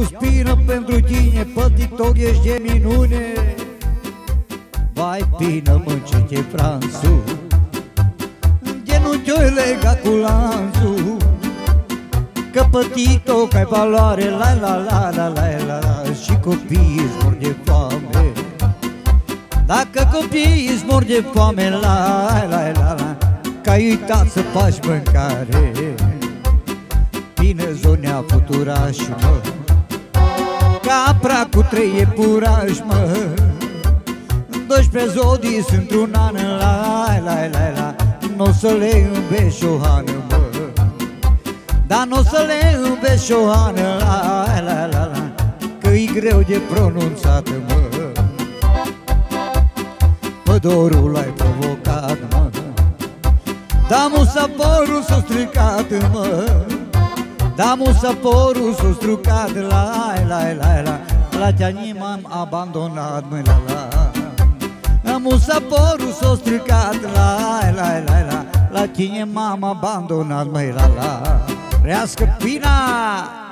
Iau spină pentru tine, pe TikTok ești de minune. Vai, pină, mă, ce te fransu De nu te-o lega cu lanțul. Că pe TikTok ai valoare, la la la la la la la Și copiii îți mor de foame. Dacă copiii îți mor de foame, la la la la Că ai uitat să faci mâncare. Bine zonea futuraș, mă Capra cu trei iepuraș, mă. 12 zodii sunt un an, la la la la. N-o să le înveți o hană, mă. Dar n-o să le înveți o hană, la la la la. Că-i greu de pronunțat, mă. Pădorul l-ai provocat, mă. Da musaporul s-a stricat, mă Da musaporul s-a stricat, la la la la. La te m-am abandonat, mă la la. Musaporul s-a stricat, la la la la. La tine m-am abandonat, măi la la. Rească Pina!